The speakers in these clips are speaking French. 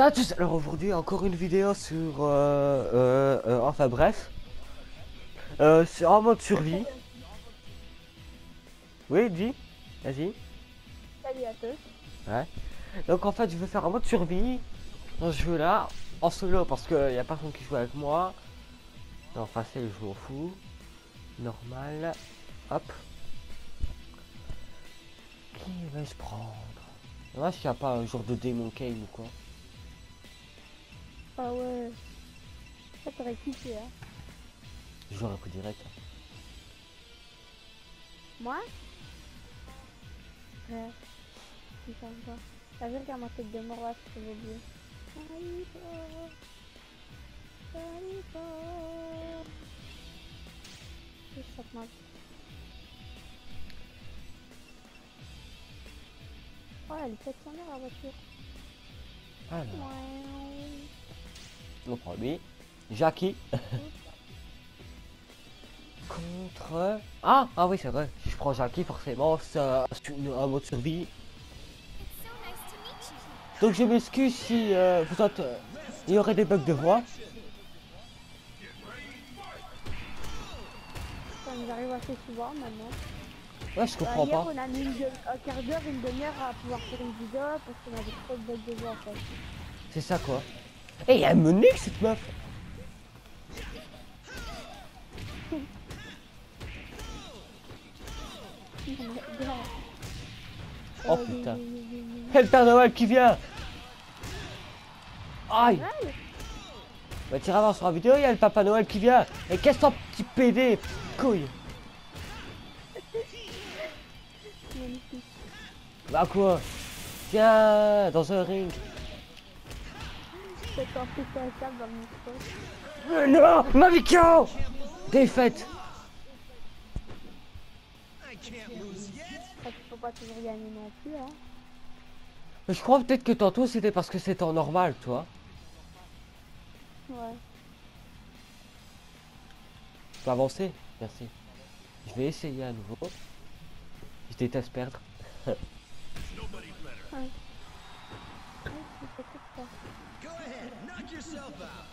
à tous. Alors aujourd'hui encore une vidéo sur euh, euh, euh, enfin bref. Euh, c'est en mode survie. Oui, dis. Vas-y. Salut à tous. Ouais. Donc en fait je vais faire un mode survie dans ce jeu là en solo parce qu'il n'y a personne qui joue avec moi. Non facile je m'en fous. Normal. Hop. Qui va se prendre? Qu'il n'y a pas un genre de démon Kane ou quoi. Ah ouais. Ça t'aurait kiffé, hein. J'aurais pris direct. Moi? Ouais. C'est sympa. Vu, regarde ma tête de mort là, je peux oublier. Saliba. Saliba. Je chope ma Oh, elle pète sa mère la voiture. Alors, Ouais. On prend lui. Jackie. Contre... Ah, ah oui, c'est vrai. Si je prends Jackie, forcément, c'est un un mode survie. Donc je m'excuse si euh, vous êtes... euh, il y aurait des bugs de voix. Ça nous arrive assez souvent maintenant. Ouais, je comprends hier, pas. on a mis une un quart d'heure, une demi-heure à pouvoir faire une vidéo parce qu'on avait trop de bugs de voix en fait. C'est ça quoi. Et elle me nique cette meuf. Oh, putain. le Père Noël qui vient. Aïe. Bah t'iras voir sur la vidéo, il y a le Papa Noël qui vient. Et qu'est-ce que ton petit PD couille. Bah quoi Tiens, dans un ring. C'est quand tu fais un câble dans le micro. Euh, non Maviko Défaite Ça, tu peux pas toujours gagner non plus, hein. Je crois peut-être que tantôt c'était parce que c'était en normal, toi. Ouais. Tu peux avancer Merci. Je vais essayer à nouveau. Je déteste perdre. Ouais. Go ahead, knock yourself out.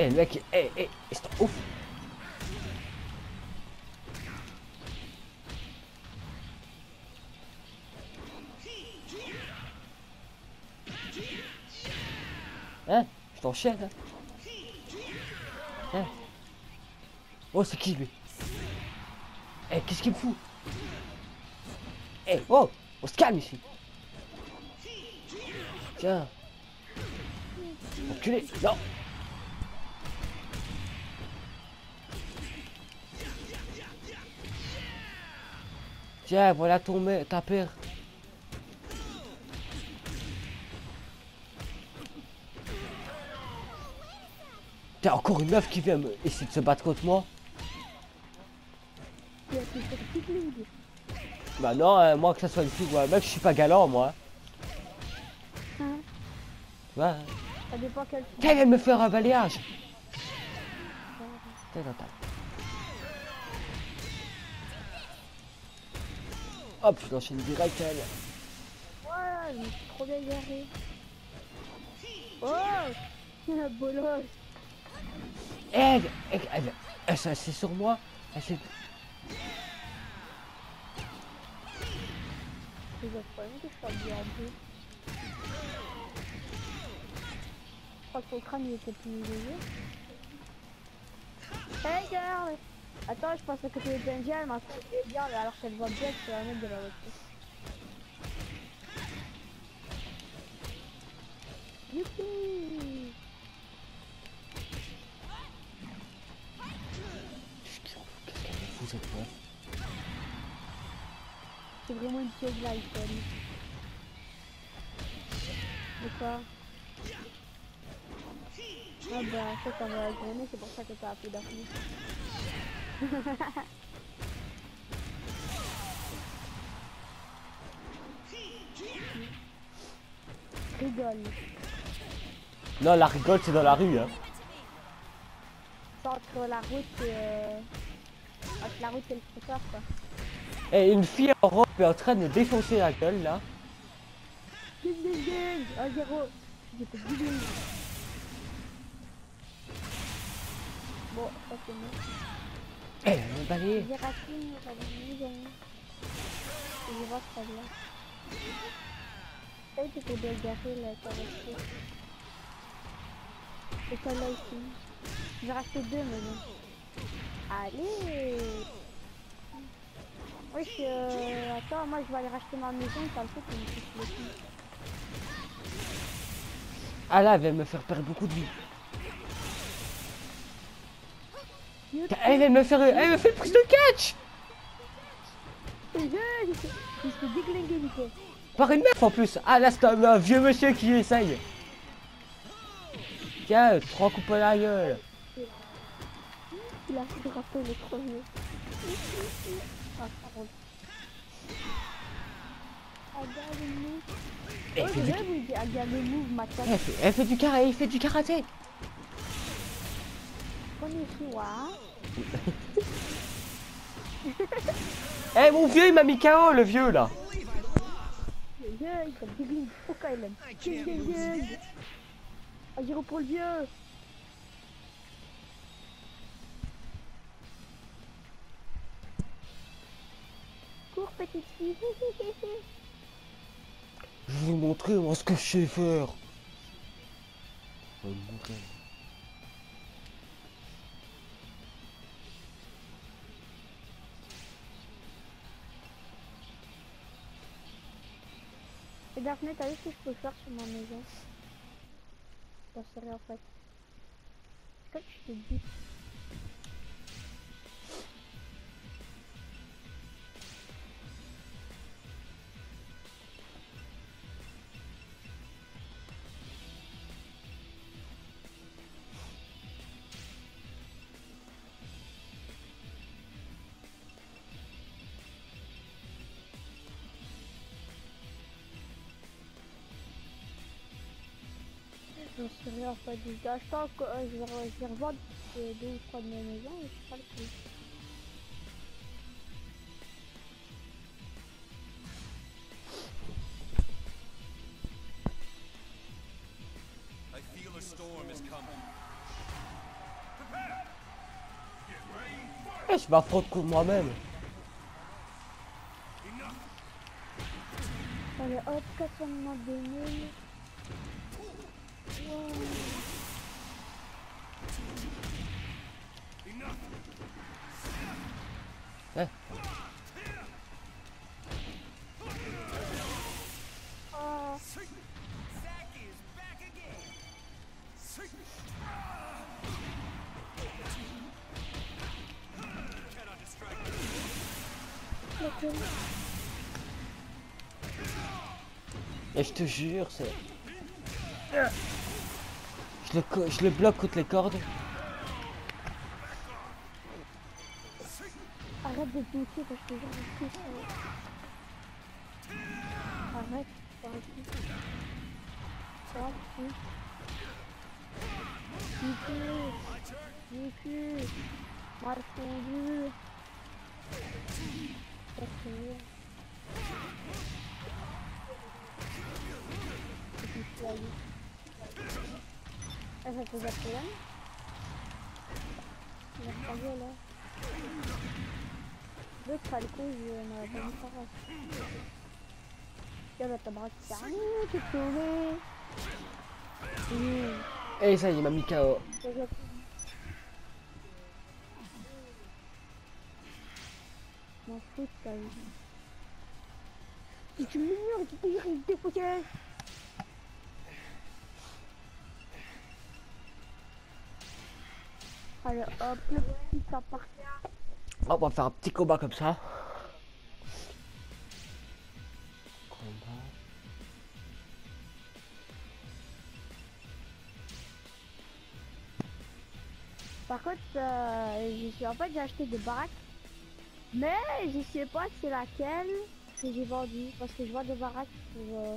Eh le mec, eh, eh, c'est ouf. Hein Je t'enchaîne hein. Hein Oh c'est qui lui Eh qu'est-ce qu'il me fout Eh oh On se calme ici. Tiens. Enculé. Non. Tiens, voilà ton ta père. T'as encore une meuf qui vient essayer de se battre contre moi Ligne. Bah non, hein, moi que ça soit une fille ou un mec, je suis pas galant moi. Hein Tu vois hein. Ça dépend quel Tiens, elle vient de me faire un balayage dans ta- Hop, je l'enchaîne direct elle. Ouais, je me suis trop bien garé. Oh Bolos Eh, elle, elle, elle, elle. Elle s'est... C'est le problème que je suis en bleu. Je crois que son crâne il était plus léger. Hey girl Attends, je pensais que tu étais indien, elle m'a bien alors qu'elle voit bien que c'est la mec de la voiture. Youpi fout? Cette meuf? C'est vraiment une pièce l'iPhone. De quoi Ah bah, ça, ça va la journée, c'est pour ça que t'as appelé Daphné. Rigole. Non, la rigole, c'est dans la rue, hein. Entre la route et... euh, Entre la route et le scooter, quoi. Et une fille en robe est en train de défoncer la gueule là. Ding ding ding 1-0 J'ai fait ding ding Bon, ça c'est bon. Eh, bien. Et celle-là ici. J'ai Oui, euh, attends, moi je vais aller racheter ma maison, ça fait que je me. Ah là, elle va me faire perdre beaucoup de vie. Elle va me faire. Elle me fait prise de catch Je je Nico. Par une meuf en plus. Ah là, c'est un, un vieux monsieur qui essaye. Tiens, trois coupes à la gueule. Il a le premier. Elle fait du, elle fait, elle fait du karaté. Il fait du karaté. Eh mon vieux, il m'a mis KO le vieux là. Pourquoi il aime. Ah, pour le vieux. Petite fille. Je vais vous montrer moi ce que je sais faire. Je vais vous montrer. Et Daphné, t'as vu ce que je peux faire sur ma maison? J'en sais rien en fait. Que je te dis J'en sais rien en fait. Je acheté que euh, je vais je vais revendre euh, deux ou trois de mes maisons et je sais pas le prix. I feel a storm is coming. Eh, je m'affronte contre moi-même. Allez hop, 492 000. Et je te jure, c'est. Je le, je le bloque contre les cordes. Arrête de pousser parce que j'en ai plus. Arrête, arrête. Arrête. Nico. Marcondu. Ah, ça pose un problème Il a pas là. L'autre a le coup, je n'aurais pas ça. Tiens, là, ta braque, t'es ah, t'es sauvé. Mmh, Et ça, il m'a mis KO. Ta vie. Si tu me murs, tu peux y déposer. Allez, hop, le petit appart. Oh, on va faire un petit combat comme ça. Combat. Par contre, euh, je suis, en fait, j'ai acheté des baraques. Mais je sais pas c'est laquelle que j'ai vendu. Parce que je vends des baraques pour. euh,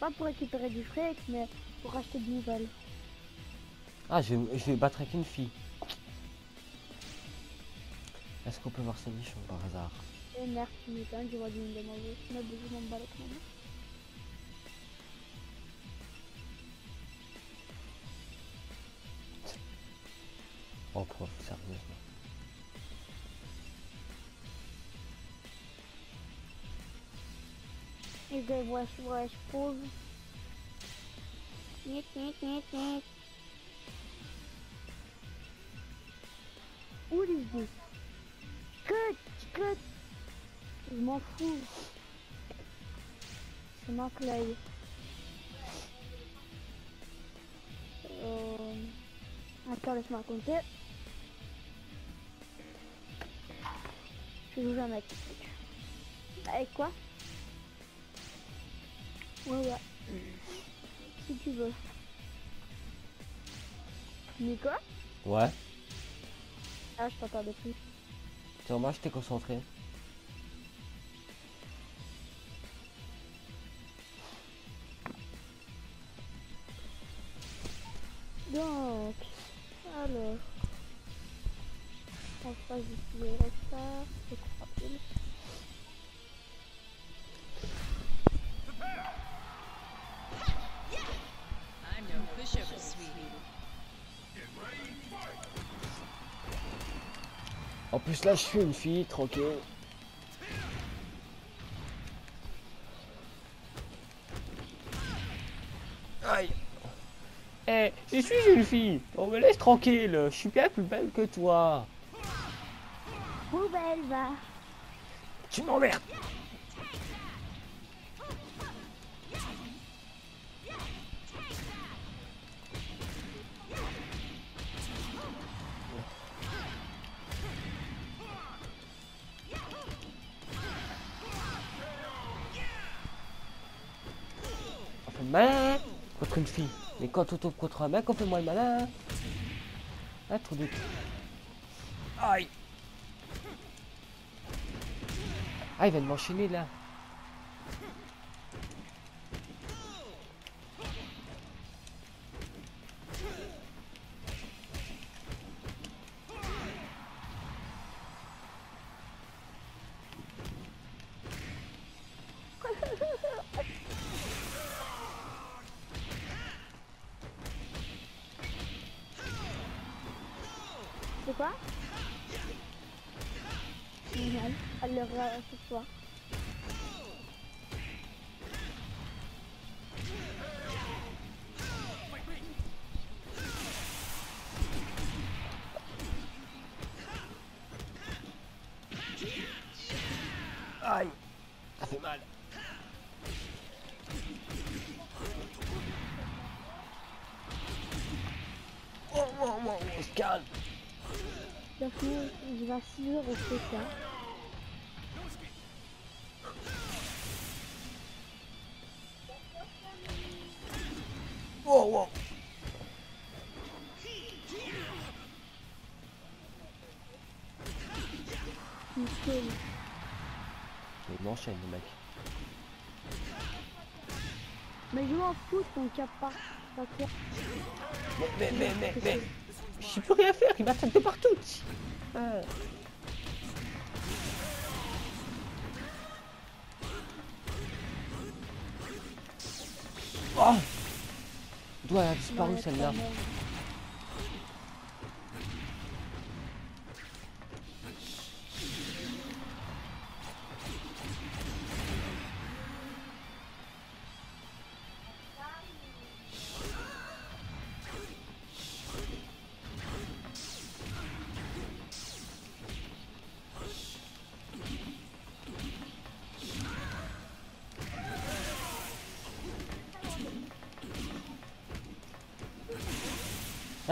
pas pour récupérer du fric, mais pour acheter de nouvelles. Ah, je vais, je vais battre avec une fille. Est-ce qu'on peut voir ce nichon par hasard? Et merde, tu m'étonnes, je vois du monde de mauvais. Je me bouge mon balai même. Oh prof, sérieusement. Je wesh, wesh, pause. Nick, nick, nick, nick. What is this? Cut, cut. Je m'en fous. C'est ma clé. Euh... Attends, laisse-moi raconter. Je joue jamais. Avec quoi? Ouais, ouais. Si tu veux. Mais quoi Ouais. Ah, je t'entendais plus. C'est normal, j'étais concentré. Donc, alors. Face du En plus là, je suis une fille, tranquille. Aïe. Eh, je suis une fille. On me laisse tranquille. Je suis bien plus belle que toi. Poubelle, va. Tu m'emmerdes. Malin contre une fille. Mais quand on tombe contre un mec, on fait moins malin. Un trou de cul. Aïe. Ah, il de m'enchaîner là. C'est quoi Génial. Alors, euh, c'est toi. Oh, oh. Nickel. Il m'enchaîne le mec. Mais je m'en fous, ton cap pas. Mais, mais, mais, mais, mais. Je peux rien faire, il m'attaque de partout. Ah. D'où elle a disparu Ouais, celle-là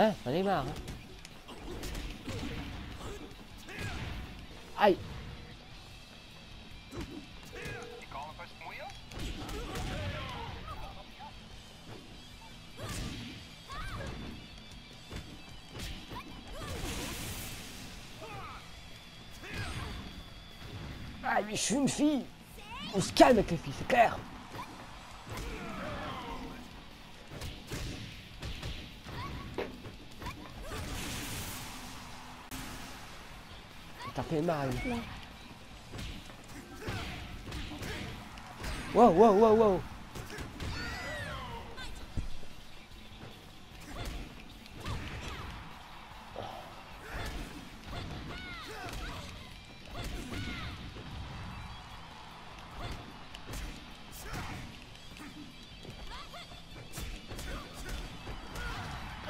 Hein J'en ai marre. hein. Aïe mais je suis une fille On se calme avec les filles, c'est clair Ça fait mal. Là. Wow, wow, wow, wow.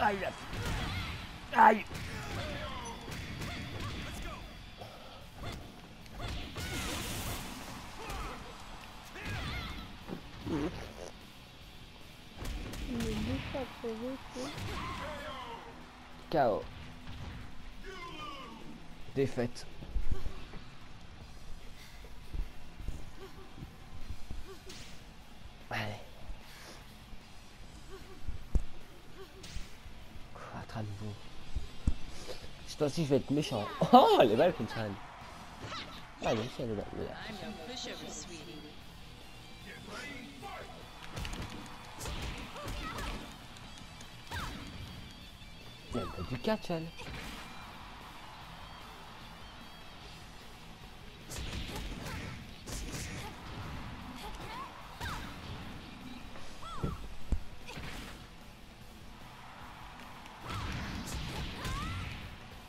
Aïe. Aïe. KO. Défaite. Allez. Quoi, à nouveau. Cette fois-ci, je vais être méchant. Oh, elle est belle elle. Ah, elle est belle. elle est belle. Du catch, elle.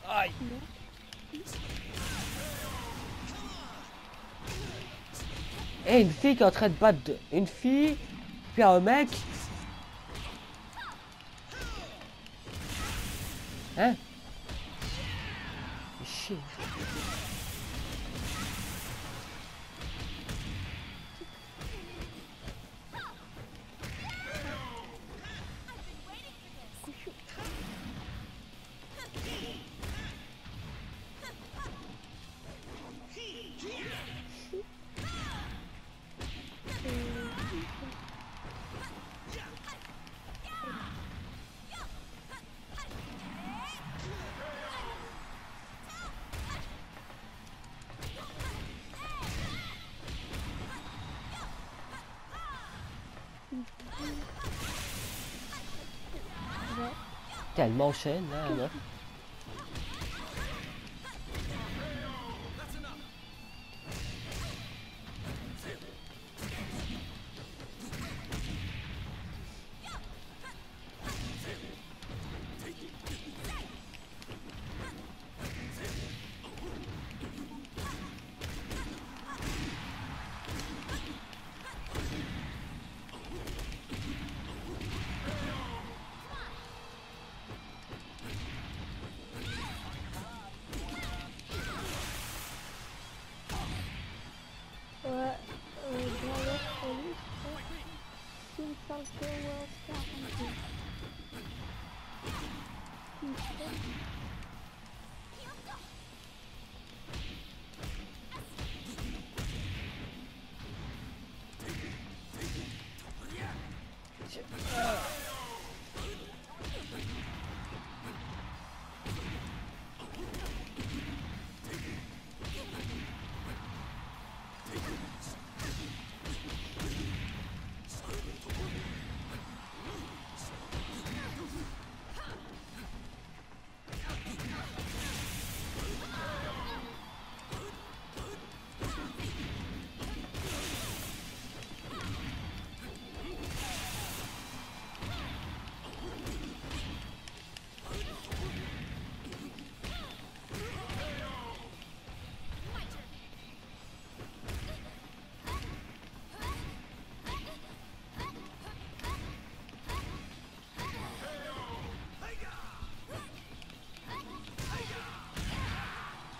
Aïe. Eh, une fille qui est en train de battre une fille, puis un mec. Hein Chier. Tellement chaîne là, là.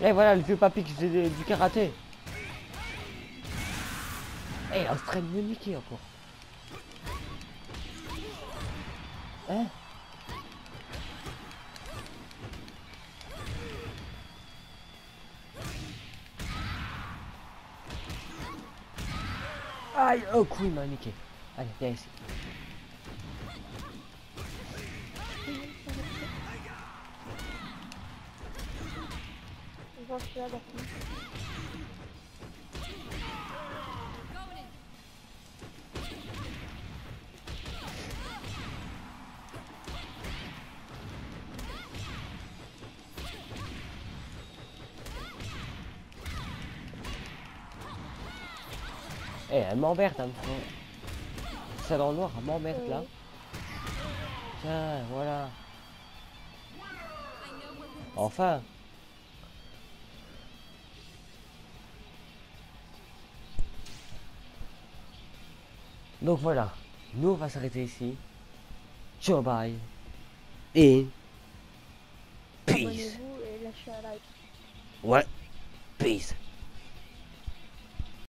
Et voilà le vieux papy qui faisait du- karaté. Eh, il est en train de me niquer encore. Hein Aïe, oh coup, il m'a niqué. Allez, viens ici. Eh, hey, elle m'emmerde, hein. Ça dans le noir, elle m'emmerde là. Tiens, voilà. Enfin. Donc voilà, nous on va s'arrêter ici. Ciao bye. Et peace. Abonnez-vous et lâchez un like. Ouais. Peace.